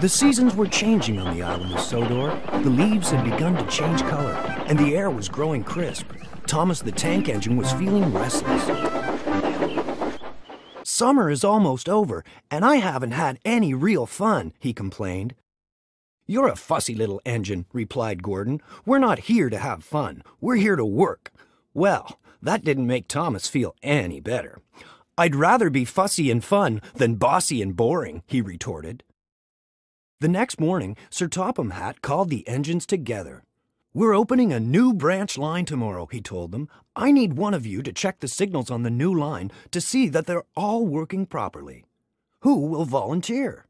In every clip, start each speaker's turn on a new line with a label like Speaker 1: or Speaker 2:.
Speaker 1: The seasons were changing on the island of Sodor. The leaves had begun to change color, and the air was growing crisp. Thomas the tank engine was feeling restless. Summer is almost over, and I haven't had any real fun, he complained. You're a fussy little engine, replied Gordon. We're not here to have fun. We're here to work. Well, that didn't make Thomas feel any better. I'd rather be fussy and fun than bossy and boring, he retorted. The next morning, Sir Topham Hatt called the engines together. We're opening a new branch line tomorrow, he told them. I need one of you to check the signals on the new line to see that they're all working properly. Who will volunteer?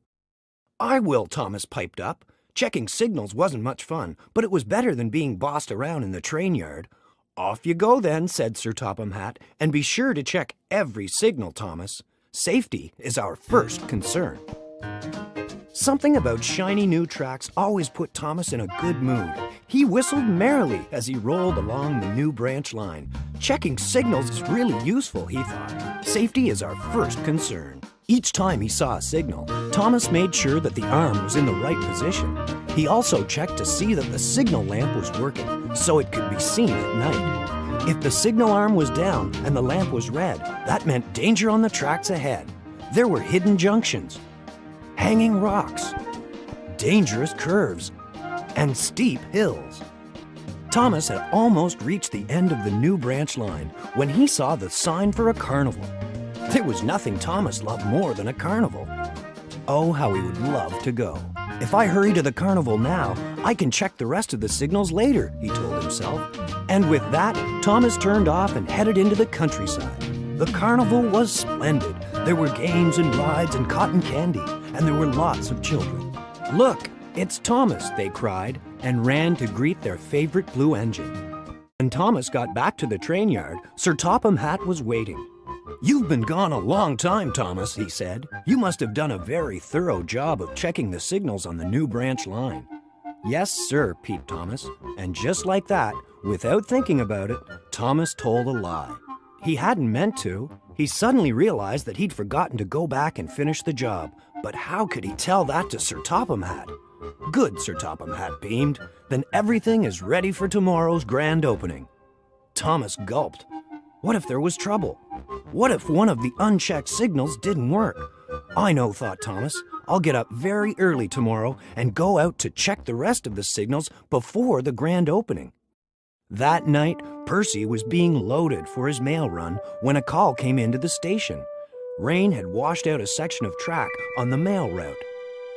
Speaker 1: I will, Thomas piped up. Checking signals wasn't much fun, but it was better than being bossed around in the train yard. Off you go then, said Sir Topham Hatt, and be sure to check every signal, Thomas. Safety is our first concern. Something about shiny new tracks always put Thomas in a good mood. He whistled merrily as he rolled along the new branch line. Checking signals is really useful, he thought. Safety is our first concern. Each time he saw a signal, Thomas made sure that the arm was in the right position. He also checked to see that the signal lamp was working, so it could be seen at night. If the signal arm was down and the lamp was red, that meant danger on the tracks ahead. There were hidden junctions, hanging rocks, dangerous curves, and steep hills. Thomas had almost reached the end of the new branch line when he saw the sign for a carnival. There was nothing Thomas loved more than a carnival. Oh, how he would love to go. If I hurry to the carnival now, I can check the rest of the signals later, he told himself. And with that, Thomas turned off and headed into the countryside. The carnival was splendid. There were games and rides and cotton candy and there were lots of children. Look, it's Thomas, they cried, and ran to greet their favorite blue engine. When Thomas got back to the train yard, Sir Topham Hatt was waiting. You've been gone a long time, Thomas, he said. You must have done a very thorough job of checking the signals on the new branch line. Yes, sir, peeped Thomas. And just like that, without thinking about it, Thomas told a lie. He hadn't meant to. He suddenly realized that he'd forgotten to go back and finish the job, but how could he tell that to Sir Topham Hatt? Good, Sir Topham Hatt beamed. Then everything is ready for tomorrow's grand opening. Thomas gulped. What if there was trouble? What if one of the unchecked signals didn't work? I know, thought Thomas. I'll get up very early tomorrow and go out to check the rest of the signals before the grand opening. That night, Percy was being loaded for his mail run when a call came into the station. Rain had washed out a section of track on the mail route.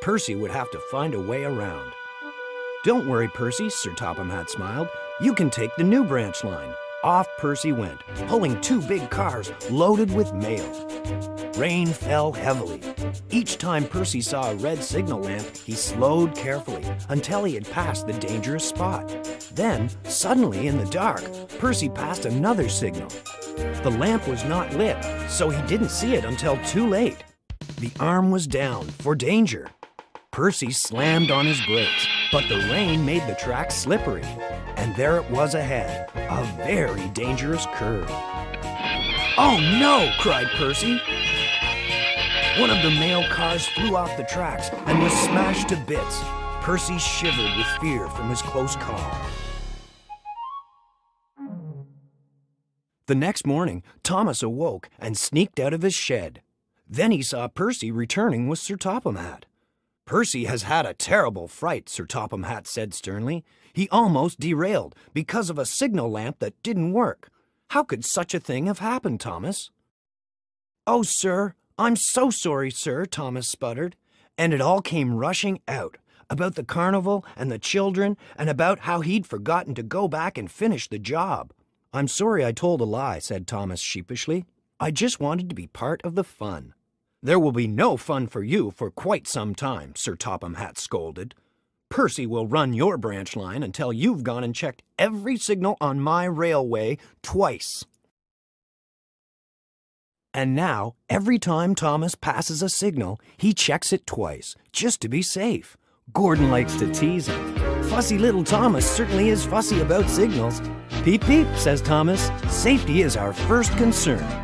Speaker 1: Percy would have to find a way around. Don't worry, Percy, Sir Topham Hatt smiled. You can take the new branch line. Off Percy went, pulling two big cars loaded with mail. Rain fell heavily. Each time Percy saw a red signal lamp, he slowed carefully until he had passed the dangerous spot. Then, suddenly in the dark, Percy passed another signal. The lamp was not lit, so he didn't see it until too late. The arm was down for danger. Percy slammed on his brakes, but the rain made the track slippery. And there it was ahead, a very dangerous curve. Oh no, cried Percy. One of the mail cars flew off the tracks and was smashed to bits. Percy shivered with fear from his close call. The next morning, Thomas awoke and sneaked out of his shed. Then he saw Percy returning with Sir Topham Hatt. Percy has had a terrible fright, Sir Topham Hatt said sternly. He almost derailed because of a signal lamp that didn't work. How could such a thing have happened, Thomas? Oh, sir, I'm so sorry, sir, Thomas sputtered. And it all came rushing out about the carnival and the children and about how he'd forgotten to go back and finish the job. I'm sorry I told a lie, said Thomas sheepishly. I just wanted to be part of the fun. There will be no fun for you for quite some time, Sir Topham Hatt scolded. Percy will run your branch line until you've gone and checked every signal on my railway twice. And now, every time Thomas passes a signal, he checks it twice, just to be safe. Gordon likes to tease him. Fussy little Thomas certainly is fussy about signals. Peep peep, says Thomas. Safety is our first concern.